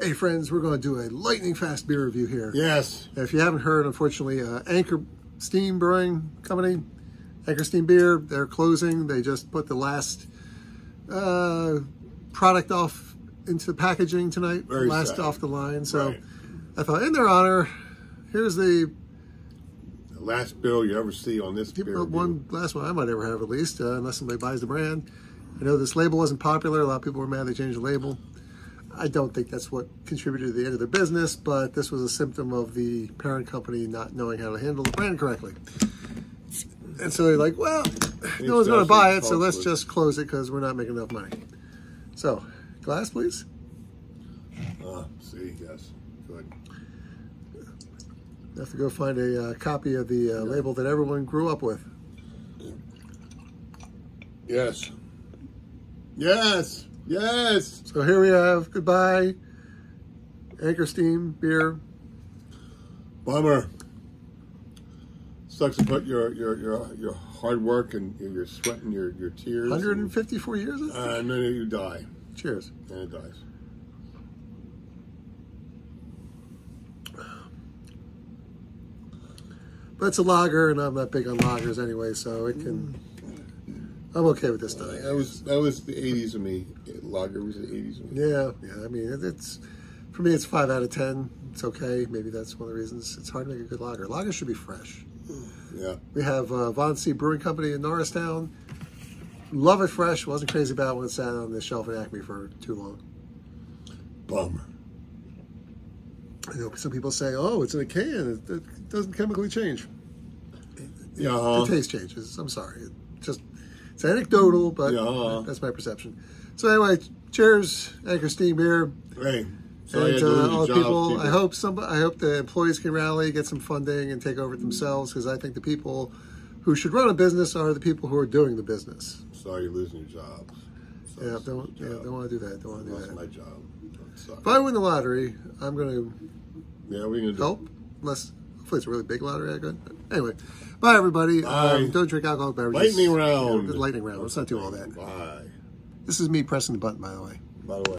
Hey friends, we're going to do a lightning fast beer review here. Yes. If you haven't heard, unfortunately, uh, Anchor Steam Brewing Company, Anchor Steam Beer, they're closing. They just put the last uh, product off into the packaging tonight, Very last sad. off the line. So Right. I thought, in their honor, here's the last bill you ever see on this beer. review. one last one I might ever have at least, uh, unless somebody buys the brand. I know this label wasn't popular. A lot of people were mad they changed the label. I don't think that's what contributed to the end of their business, but this was a symptom of the parent company not knowing how to handle the brand correctly. And so they're like, well, no one's going to buy it, so let's just close it because we're not making enough money. So, glass, please. Ah, see, yes. Good. I have to go find a uh, copy of the uh, label that everyone grew up with. Yes. Yes. Yes. So here we have goodbye, Anchor Steam beer. Bummer. Sucks to put your your your your hard work and your sweat and your your tears. 154 years. And, uh, and then you die, Cheers. and it dies. But it's a lager, and I'm not big on lagers anyway, so it can. I'm okay with this tonight. That was that was the '80s of me. Lager was the '80s of. Yeah, yeah. I mean, it's for me, it's five out of ten. It's okay. Maybe that's one of the reasons it's hard to make a good lager. Lager should be fresh. Yeah. We have uh, Von C Brewing Company in Norristown. Love it fresh. Wasn't crazy about it when it sat on the shelf at Acme for too long. Bummer. I know some people say, "Oh, it's in a can. It, it doesn't chemically change." Yeah. The taste changes. I'm sorry. It just it's anecdotal, but Yeah. that's my perception. So anyway, cheers, Anchor Steam Beer, Hey. So and to uh, all the jobs, people. I hope some. I hope the employees can rally, get some funding, and take over it themselves. Because I think the people who should run a business are the people who are doing the business. Sorry you're losing your jobs. So Yeah, don't. Yeah, job. don't want to do that. Don't want to do that. my job. If I win the lottery, I'm going to Yeah, we're you gonna do? help. Unless hopefully it's a really big lottery. I. Anyway, bye everybody. Bye. Um, don't drink alcoholic beverages. Lightning round. Yeah, lightning round. Let's not do all that. Bye. This is me pressing the button, by the way. By the way.